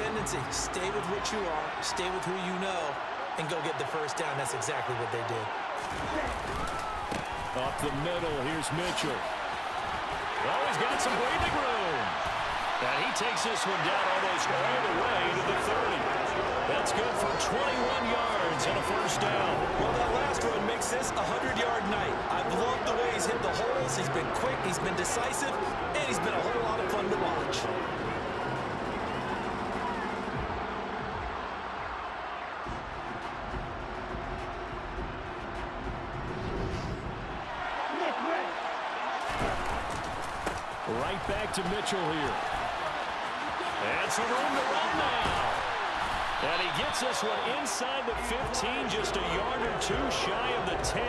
tendency. Stay with what you are, stay with who you know, and go get the first down. That's exactly what they did. Up the middle, here's Mitchell. Oh, he's got some breathing room. And he takes this one down almost all the way to the 30. That's good for 21 yards and a first down. Well, that last one makes this a 100-yard night. I've loved the way he's hit the holes. He's been quick, he's been decisive, and he's been a whole lot of fun to watch. Right back to Mitchell here. And some room to run now. And he gets this one inside the 15, just a yard or two shy of the 10.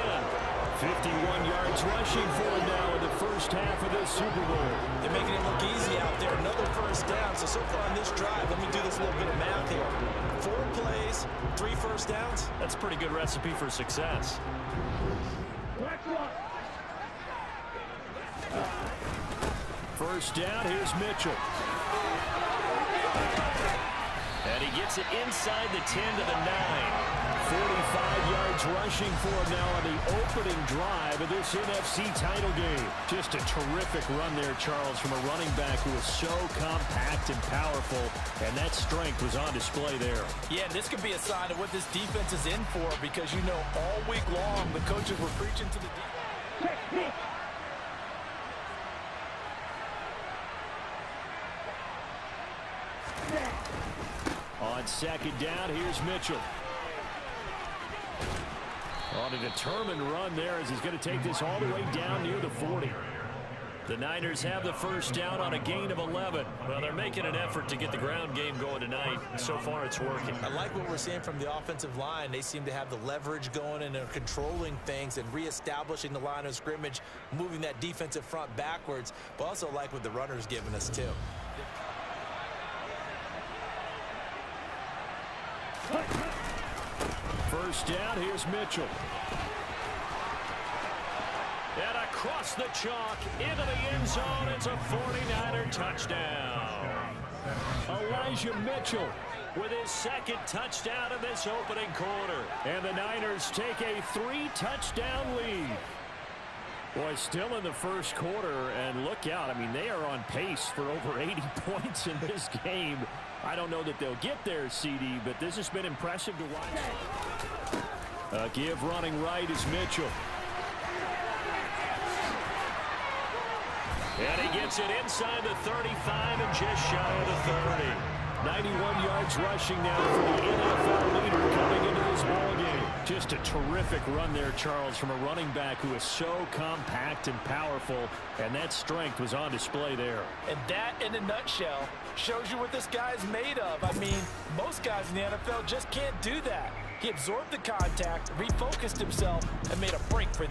51 yards rushing for him now in the first half of this Super Bowl. They're making it look easy out there. Another first down. So, so far on this drive, let me do this little bit of math here. Four plays, three first downs. That's a pretty good recipe for success. First down, here's Mitchell. And he gets it inside the 10 to the 9. 45 yards rushing for him now on the opening drive of this NFC title game. Just a terrific run there, Charles, from a running back who is so compact and powerful, and that strength was on display there. Yeah, this could be a sign of what this defense is in for because you know all week long the coaches were preaching to the defense. On second down, here's Mitchell. On a determined run there as he's going to take this all the way down near the 40. The Niners have the first down on a gain of 11. Well, they're making an effort to get the ground game going tonight. So far, it's working. I like what we're seeing from the offensive line. They seem to have the leverage going and they're controlling things and reestablishing the line of scrimmage, moving that defensive front backwards, but also like what the runner's giving us, too. First down, here's Mitchell. And across the chalk, into the end zone, it's a 49er touchdown. Elijah Mitchell with his second touchdown in this opening quarter. And the Niners take a three-touchdown lead. Boy, still in the first quarter, and look out. I mean, they are on pace for over 80 points in this game. I don't know that they'll get there, CD, but this has been impressive to watch. Uh, give running right is Mitchell. And he gets it inside the 35 and just shy of the 30. 91 yards rushing now for the NFL leader coming into this ball. Just a terrific run there, Charles, from a running back who is so compact and powerful, and that strength was on display there. And that, in a nutshell, shows you what this guy is made of. I mean, most guys in the NFL just can't do that. He absorbed the contact, refocused himself, and made a break for the